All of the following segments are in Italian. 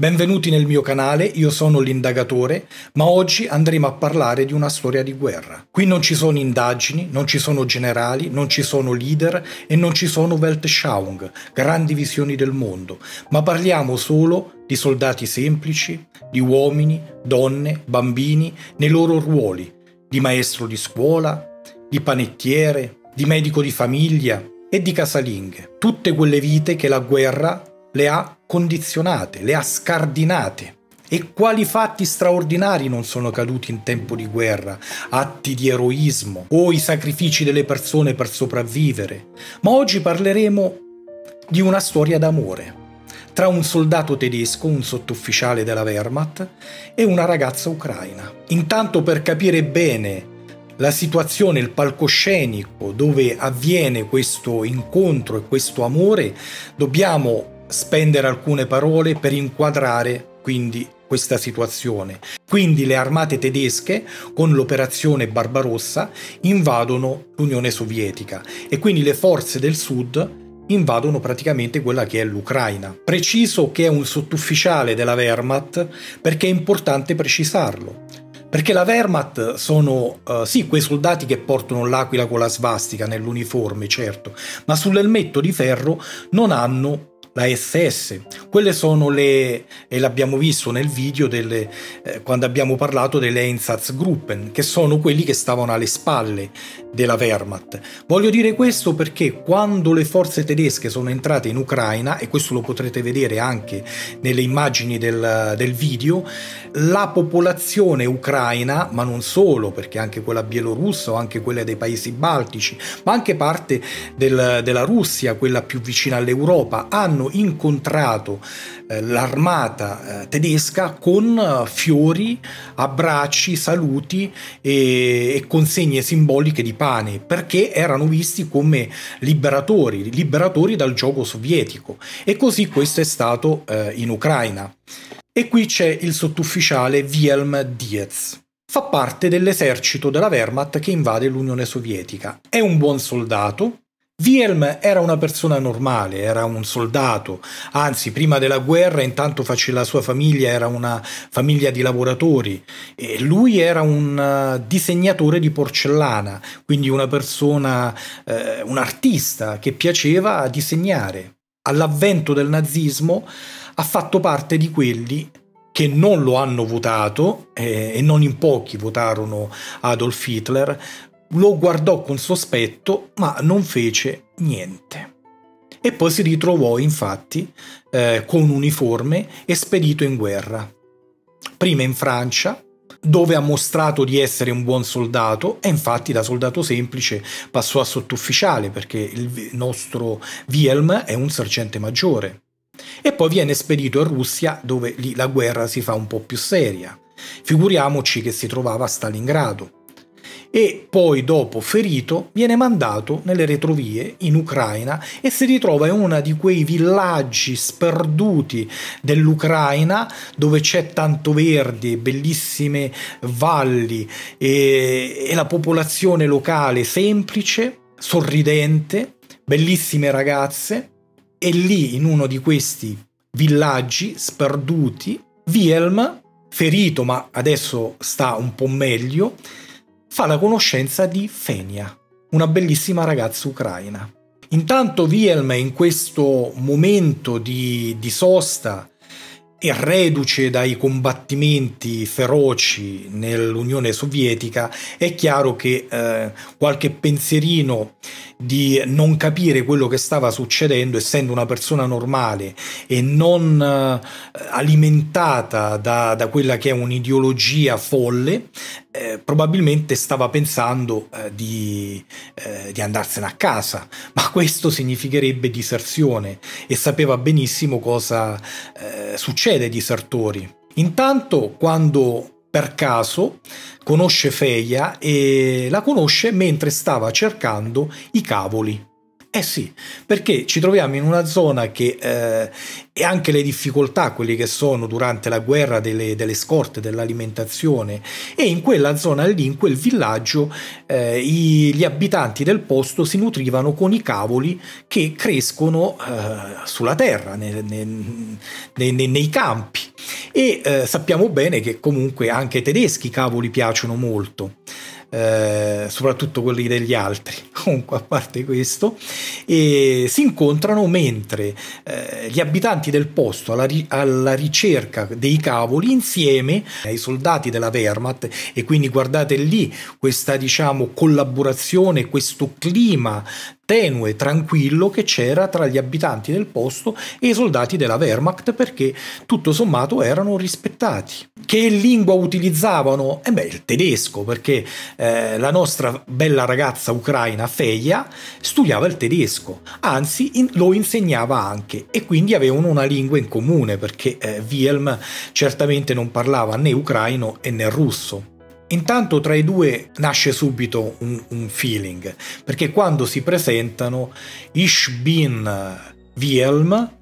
Benvenuti nel mio canale, io sono l'indagatore, ma oggi andremo a parlare di una storia di guerra. Qui non ci sono indagini, non ci sono generali, non ci sono leader e non ci sono Weltschauung, grandi visioni del mondo, ma parliamo solo di soldati semplici, di uomini, donne, bambini nei loro ruoli, di maestro di scuola, di panettiere, di medico di famiglia e di casalinghe. Tutte quelle vite che la guerra le ha condizionate, le ha scardinate. E quali fatti straordinari non sono caduti in tempo di guerra, atti di eroismo o i sacrifici delle persone per sopravvivere. Ma oggi parleremo di una storia d'amore tra un soldato tedesco, un sottufficiale della Wehrmacht, e una ragazza ucraina. Intanto per capire bene la situazione, il palcoscenico dove avviene questo incontro e questo amore, dobbiamo spendere alcune parole per inquadrare quindi questa situazione. Quindi le armate tedesche con l'operazione Barbarossa invadono l'Unione Sovietica e quindi le forze del sud invadono praticamente quella che è l'Ucraina. Preciso che è un sottufficiale della Wehrmacht perché è importante precisarlo. Perché la Wehrmacht sono uh, sì quei soldati che portano l'aquila con la svastica nell'uniforme, certo, ma sull'elmetto di ferro non hanno la SS. Quelle sono le, e l'abbiamo visto nel video delle, eh, quando abbiamo parlato delle Einsatzgruppen, che sono quelli che stavano alle spalle della Wehrmacht. Voglio dire questo perché quando le forze tedesche sono entrate in Ucraina, e questo lo potrete vedere anche nelle immagini del, del video, la popolazione ucraina, ma non solo, perché anche quella bielorussa o anche quella dei paesi baltici, ma anche parte del, della Russia, quella più vicina all'Europa, hanno incontrato eh, l'armata eh, tedesca con eh, fiori, abbracci, saluti e, e consegne simboliche di pane, perché erano visti come liberatori, liberatori dal gioco sovietico. E così questo è stato eh, in Ucraina. E qui c'è il sottufficiale Wilhelm Dietz. Fa parte dell'esercito della Wehrmacht che invade l'Unione Sovietica. È un buon soldato, Wilhelm era una persona normale, era un soldato, anzi prima della guerra intanto la sua famiglia, era una famiglia di lavoratori e lui era un uh, disegnatore di porcellana, quindi una persona, uh, un artista che piaceva disegnare. All'avvento del nazismo ha fatto parte di quelli che non lo hanno votato eh, e non in pochi votarono Adolf Hitler, lo guardò con sospetto ma non fece niente. E poi si ritrovò infatti eh, con uniforme e spedito in guerra. Prima in Francia, dove ha mostrato di essere un buon soldato e infatti da soldato semplice passò a sottufficiale perché il nostro Wilhelm è un sergente maggiore. E poi viene spedito in Russia dove lì la guerra si fa un po' più seria. Figuriamoci che si trovava a Stalingrado e poi dopo ferito viene mandato nelle retrovie in Ucraina e si ritrova in uno di quei villaggi sperduti dell'Ucraina dove c'è tanto verde, bellissime valli e, e la popolazione locale semplice, sorridente, bellissime ragazze e lì in uno di questi villaggi sperduti Wilhelm ferito ma adesso sta un po' meglio fa la conoscenza di Fenia, una bellissima ragazza ucraina. Intanto Wilhelm in questo momento di, di sosta e reduce dai combattimenti feroci nell'Unione Sovietica, è chiaro che eh, qualche pensierino di non capire quello che stava succedendo, essendo una persona normale e non eh, alimentata da, da, quella che è un'ideologia folle, eh, probabilmente stava pensando eh, di, eh, di andarsene a casa, ma questo significherebbe diserzione e sapeva benissimo cosa eh, succede ai disertori. Intanto, quando per caso conosce Feia e la conosce mentre stava cercando i cavoli. Eh sì, perché ci troviamo in una zona che eh, e anche le difficoltà, quelli che sono durante la guerra delle, delle scorte, dell'alimentazione, e in quella zona lì, in quel villaggio, eh, i, gli abitanti del posto si nutrivano con i cavoli che crescono eh, sulla terra, nei, nei, nei, nei campi. E eh, sappiamo bene che comunque anche ai tedeschi i cavoli piacciono molto eh, soprattutto quelli degli altri. Comunque, a parte questo, e si incontrano mentre eh, gli abitanti del posto alla, ri- alla, ricerca dei cavoli insieme ai soldati della Wehrmacht e quindi guardate lì questa diciamo collaborazione, questo clima tenue, tranquillo che c'era tra gli abitanti del posto e i soldati della Wehrmacht perché tutto sommato erano rispettati. Che lingua utilizzavano? Eh beh, il tedesco, perché eh, la nostra bella ragazza ucraina Feia studiava il tedesco, anzi in, lo insegnava anche e quindi avevano una lingua in comune perché eh, Wilhelm certamente non parlava né ucraino né russo. Intanto tra i due nasce subito un, un feeling, perché quando si presentano Ich bin Wilhelm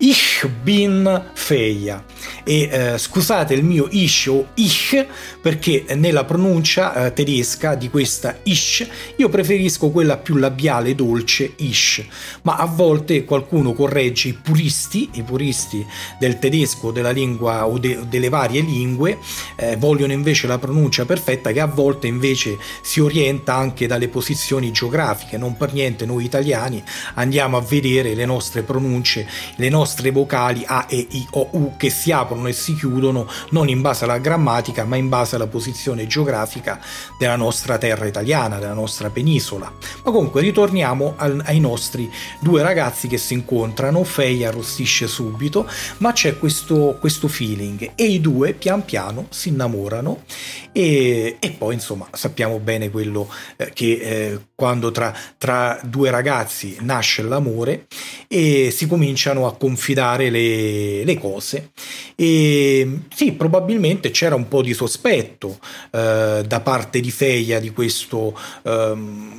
Ich bin Feia. E eh, scusate il mio ish o ich perché nella pronuncia eh, tedesca di questa ish io preferisco quella più labiale dolce ish, ma a volte qualcuno corregge i puristi, i puristi del tedesco, della lingua o de, delle varie lingue, eh, vogliono invece la pronuncia perfetta che a volte invece si orienta anche dalle posizioni geografiche, non per niente noi italiani andiamo a vedere le nostre pronunce, le nostre nostre vocali A, E, I, O, U che si aprono e si chiudono non in base alla grammatica ma in base alla posizione geografica della nostra terra italiana, della nostra penisola. Ma comunque ritorniamo al, ai nostri due ragazzi che si incontrano, Fei arrossisce subito, ma c'è questo, questo feeling e i due pian piano si innamorano e, e poi insomma sappiamo bene quello eh, che eh, quando tra, tra due ragazzi nasce l'amore e si cominciano a confrontare confidare le, le cose. E sì, probabilmente c'era un po' di sospetto eh, da parte di Feia di questo eh,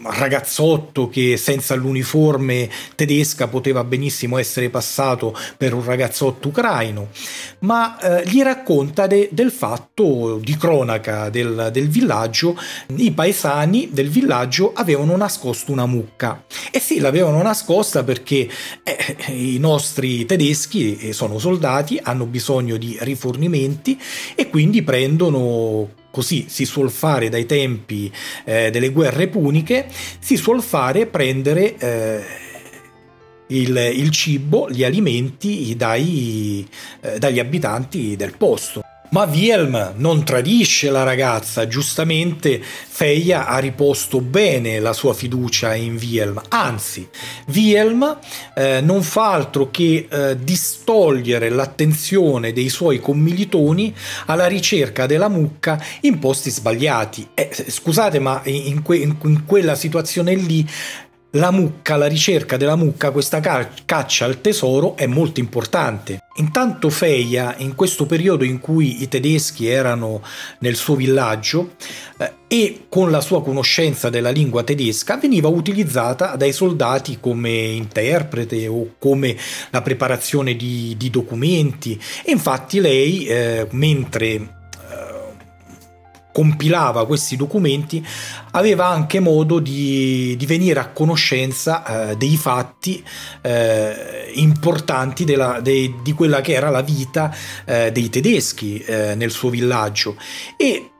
ragazzotto che senza l'uniforme tedesca poteva benissimo essere passato per un ragazzotto ucraino, ma eh, gli racconta de, del fatto di cronaca del, del villaggio, i paesani del villaggio avevano nascosto una mucca. E sì, l'avevano nascosta perché eh, i nostri tedeschi sono soldati, hanno bisogno di rifornimenti e quindi prendono così si suol fare dai tempi eh, delle guerre puniche, si suol fare prendere eh, il, il, cibo, gli alimenti dai, eh, dagli abitanti del posto. Ma Vielm non tradisce la ragazza, giustamente Feia ha riposto bene la sua fiducia in Vielm, anzi Vielm eh, non fa altro che eh, distogliere l'attenzione dei suoi commilitoni alla ricerca della mucca in posti sbagliati. Eh, scusate, ma in, que- in quella situazione lì la mucca, la ricerca della mucca, questa caccia al tesoro è molto importante. Intanto Feia, in questo periodo in cui i tedeschi erano nel suo villaggio eh, e con la sua conoscenza della lingua tedesca, veniva utilizzata dai soldati come interprete o come la preparazione di, di documenti. E infatti lei, eh, mentre compilava questi documenti aveva anche modo di, di venire a conoscenza eh, dei fatti eh, importanti della, de, di quella che era la vita eh, dei tedeschi eh, nel suo villaggio. E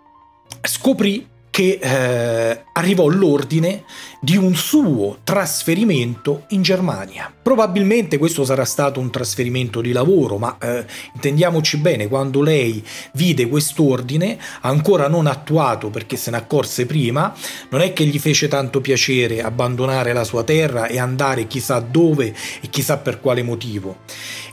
scoprì che eh, arrivò l'ordine di un suo trasferimento in Germania. Probabilmente questo sarà stato un trasferimento di lavoro, ma eh, intendiamoci bene, quando lei vide quest'ordine, ancora non attuato perché se ne accorse prima, non è che gli fece tanto piacere abbandonare la sua terra e andare chissà dove e chissà per quale motivo.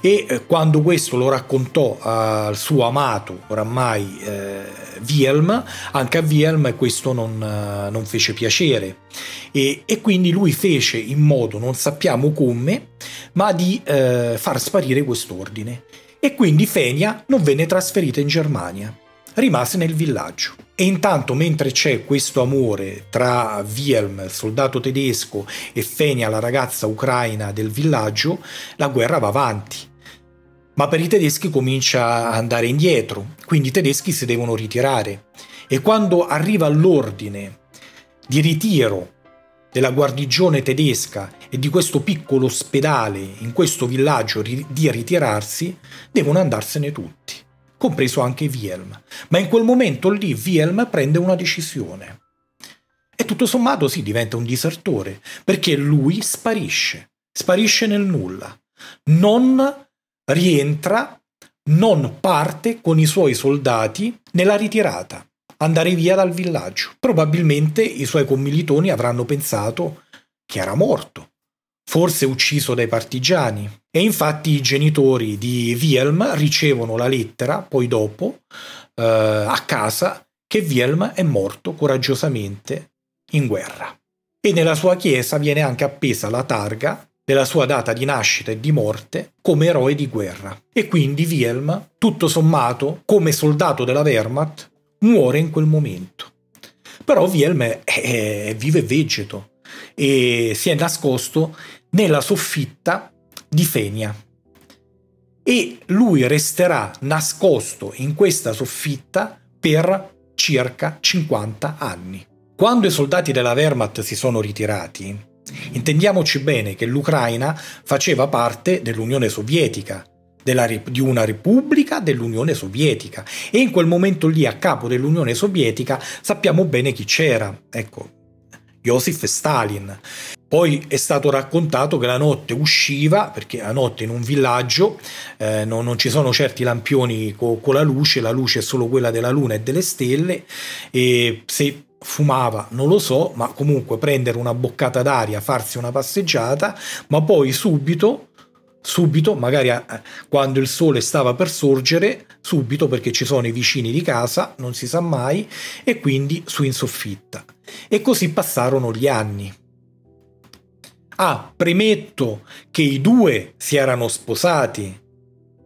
E eh, quando questo lo raccontò al suo amato, oramai eh, Vielm, anche a Vielm questo non, eh, non fece piacere e, e, quindi lui fece in modo, non sappiamo come, ma di eh, far sparire quest'ordine. E quindi Fenia non venne trasferita in Germania, rimase nel villaggio. E intanto, mentre c'è questo amore tra Wilhelm, il soldato tedesco, e Fenia, la ragazza ucraina del villaggio, la guerra va avanti ma per i tedeschi comincia a andare indietro, quindi i tedeschi si devono ritirare. E quando arriva l'ordine di ritiro della guarnigione tedesca e di questo piccolo ospedale in questo villaggio di ritirarsi, devono andarsene tutti. Compreso anche Wilhelm. Ma in quel momento lì Wilhelm prende una decisione. E tutto sommato sì, diventa un disertore, perché lui sparisce, sparisce nel nulla, non rientra, non parte con i suoi soldati nella ritirata, andare via dal villaggio. Probabilmente i suoi commilitoni avranno pensato che era morto, forse ucciso dai partigiani. E infatti i genitori di Wilhelm ricevono la lettera, poi dopo, eh, a casa, che Wilhelm è morto coraggiosamente in guerra. E nella sua chiesa viene anche appesa la targa della sua data di nascita e di morte come eroe di guerra. E quindi Wilhelm, tutto sommato, come soldato della Wehrmacht, muore in quel momento. Però Wilhelm è, è, vive e vegeto e si è nascosto nella soffitta di Fenia. E lui resterà nascosto in questa soffitta per circa 50 anni. Quando i soldati della Wehrmacht si sono ritirati, intendiamoci bene che l'Ucraina faceva parte dell'Unione Sovietica, della, di una repubblica dell'Unione Sovietica e in quel momento lì a capo dell'Unione Sovietica sappiamo bene chi c'era, ecco, Joseph Stalin. Poi è stato raccontato che la notte usciva, perché la notte in un villaggio eh, non, non, ci sono certi lampioni con, la luce, la luce è solo quella della luna e delle stelle, e se fumava, non lo so, ma comunque prendere una boccata d'aria, farsi una passeggiata, ma poi subito, subito, magari eh, quando il sole stava per sorgere, subito perché ci sono i vicini di casa, non si sa mai, e quindi su in soffitta. E così passarono gli anni. Ah, premetto che i due si erano sposati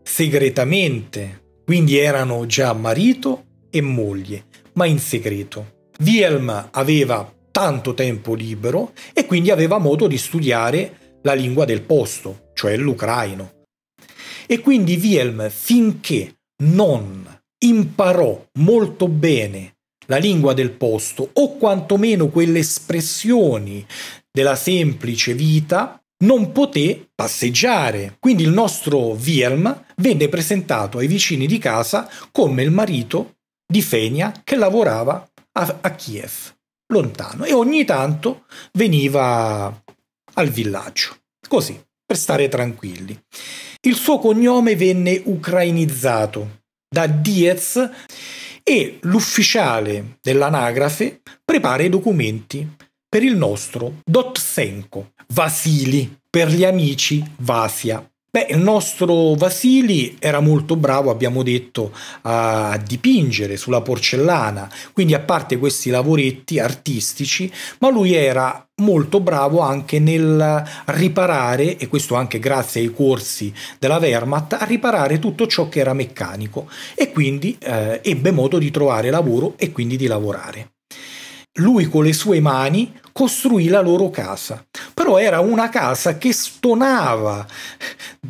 segretamente, quindi erano già marito e moglie, ma in segreto. Wilhelm aveva tanto tempo libero e quindi aveva modo di studiare la lingua del posto, cioè l'ucraino. E quindi Wilhelm, finché non imparò molto bene la lingua del posto o quantomeno quelle espressioni della semplice vita, non poté passeggiare. Quindi il nostro Wilhelm venne presentato ai vicini di casa come il marito di Fenia che lavorava a, a Kiev, lontano, e ogni tanto veniva al villaggio, così, per stare tranquilli. Il suo cognome venne ucrainizzato da Diez e l'ufficiale dell'anagrafe prepara i documenti per il nostro Dotsenko, Vasili, per gli amici Vasia. Beh, il nostro Vasili era molto bravo, abbiamo detto, a dipingere sulla porcellana, quindi a parte questi lavoretti artistici, ma lui era molto bravo anche nel riparare, e questo anche grazie ai corsi della Wehrmacht, a riparare tutto ciò che era meccanico e quindi eh, ebbe modo di trovare lavoro e quindi di lavorare. Lui con le sue mani costruì la loro casa, però era una casa che stonava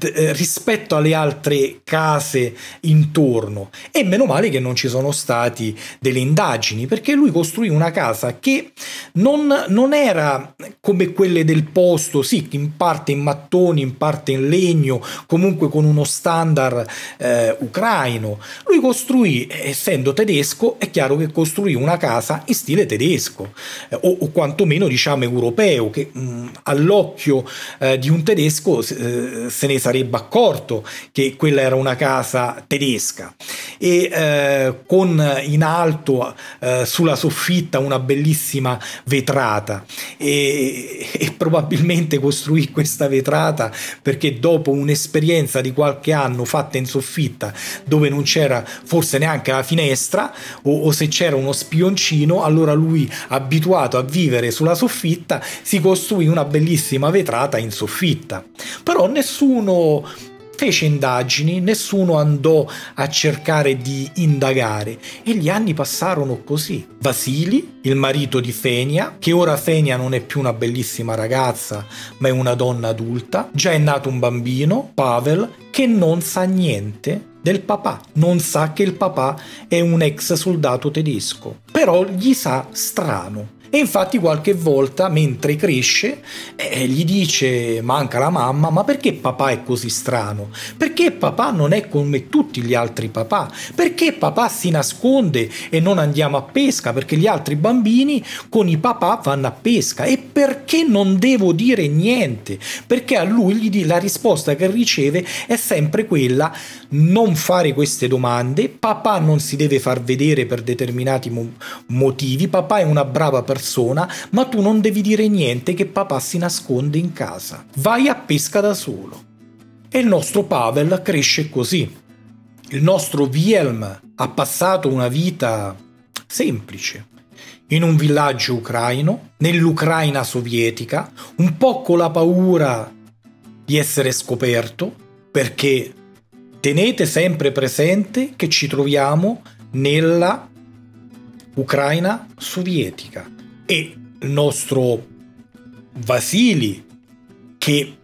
eh, rispetto alle altre case intorno e meno male che non ci sono stati delle indagini perché lui costruì una casa che non, non era come quelle del posto, sì, in parte in mattoni, in parte in legno, comunque con uno standard eh, ucraino. Lui costruì, essendo tedesco, è chiaro che costruì una casa in stile tedesco eh, o, o quantomeno diciamo europeo che mh, all'occhio eh, di un tedesco eh, se ne sarebbe accorto che quella era una casa tedesca. E eh, con in alto eh, sulla soffitta una bellissima vetrata. E, e probabilmente costruì questa vetrata perché dopo un'esperienza di qualche anno fatta in soffitta dove non c'era forse neanche la finestra o, o se c'era uno spioncino allora lui abituato a vivere sulla soffitta si costruì una bellissima vetrata in soffitta. Però nessuno fece indagini, nessuno andò a cercare di indagare. E gli anni passarono così. Vasili, il marito di Fenia, che ora Fenia non è più una bellissima ragazza, ma è una donna adulta, già è nato un bambino, Pavel, che non sa niente del papà, non sa che il papà è un ex soldato tedesco, però gli sa strano E infatti qualche volta, mentre cresce, eh, gli dice, manca la mamma, ma perché papà è così strano? Perché papà non è come tutti gli altri papà? Perché papà si nasconde e non andiamo a pesca? Perché gli altri bambini con i papà vanno a pesca. E perché non devo dire niente? Perché a lui la risposta che riceve è sempre quella, non fare queste domande, papà non si deve far vedere per determinati motivi, papà è una brava persona persona, ma tu non devi dire niente che papà si nasconde in casa. Vai a pesca da solo. E il nostro Pavel cresce così. Il nostro Wilhelm ha passato una vita semplice, in un villaggio ucraino, nell'Ucraina sovietica, un po' con la paura di essere scoperto, perché tenete sempre presente che ci troviamo nella Ucraina sovietica e il nostro Vasili che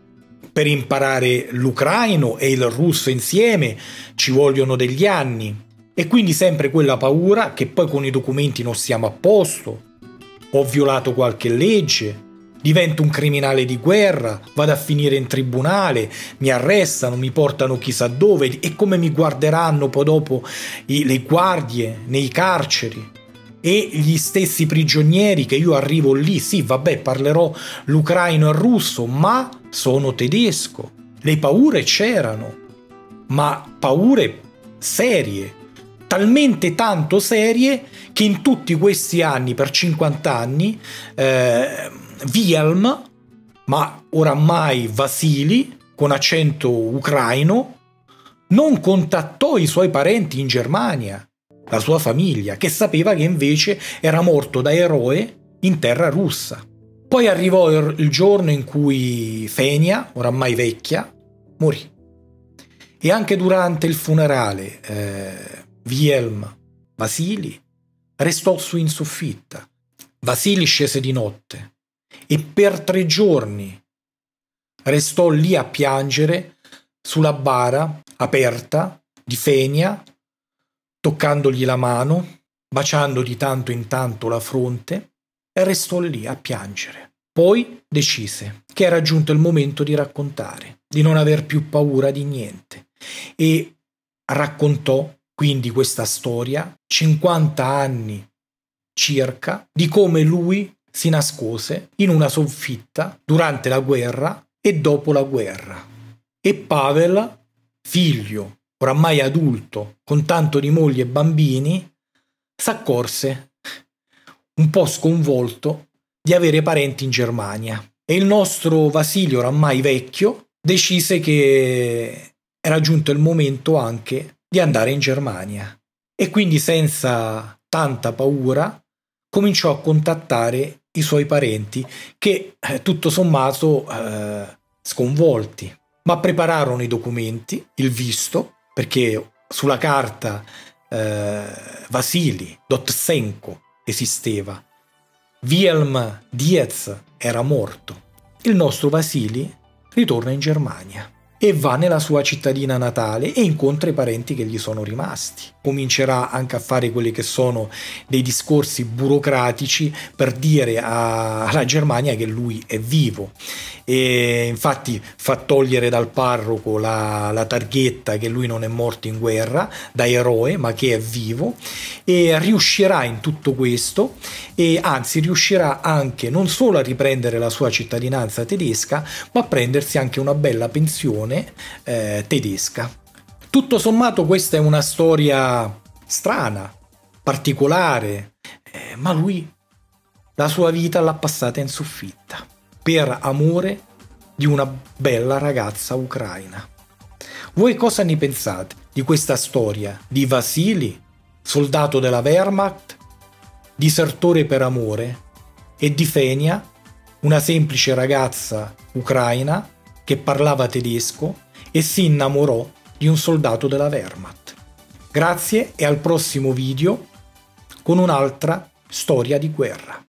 per imparare l'ucraino e il russo insieme ci vogliono degli anni. E quindi sempre quella paura che poi con i documenti non siamo a posto, ho violato qualche legge, divento un criminale di guerra, vado a finire in tribunale, mi arrestano, mi portano chissà dove e come mi guarderanno poi dopo i, le guardie nei carceri e gli stessi prigionieri che io arrivo lì, sì, vabbè, parlerò l'ucraino e il russo, ma sono tedesco. Le paure c'erano, ma paure serie, talmente tanto serie che in tutti questi anni, per 50 anni, eh, Wilhelm, ma oramai Vasili, con accento ucraino, non contattò i suoi parenti in Germania la sua famiglia, che sapeva che invece era morto da eroe in terra russa. Poi arrivò il giorno in cui Fenia, oramai vecchia, morì. E anche durante il funerale eh, Wilhelm Vasili restò su in soffitta. Vasili scese di notte e per tre giorni restò lì a piangere sulla bara aperta di Fenia toccandogli la mano, baciando di tanto in tanto la fronte, e restò lì a piangere. Poi decise che era giunto il momento di raccontare, di non aver più paura di niente, e raccontò quindi questa storia, 50 anni circa, di come lui si nascose in una soffitta durante la guerra e dopo la guerra. E Pavel, figlio oramai adulto, con tanto di moglie e bambini, s'accorse, un po' sconvolto, di avere parenti in Germania. E il nostro Vasilio, oramai vecchio, decise che era giunto il momento anche di andare in Germania. E quindi senza tanta paura cominciò a contattare i suoi parenti che eh, tutto sommato eh, sconvolti, ma prepararono i documenti, il visto perché sulla carta eh, Vasili Dotsenko esisteva, Wilhelm Diez era morto. Il nostro Vasili ritorna in Germania e va nella sua cittadina natale e incontra i parenti che gli sono rimasti. Comincerà anche a fare quelli che sono dei discorsi burocratici per dire alla Germania che lui è vivo e infatti fa togliere dal parroco la, la targhetta che lui non è morto in guerra da eroe ma che è vivo e riuscirà in tutto questo e anzi riuscirà anche non solo a riprendere la sua cittadinanza tedesca ma a prendersi anche una bella pensione eh, tedesca. Tutto sommato questa è una storia strana, particolare, eh, ma lui la sua vita l'ha passata in soffitta per amore di una bella ragazza ucraina. Voi cosa ne pensate di questa storia di Vasili, soldato della Wehrmacht, disertore per amore, e di Fenia, una semplice ragazza ucraina che parlava tedesco e si innamorò di un soldato della Wehrmacht. Grazie e al prossimo video con un'altra storia di guerra.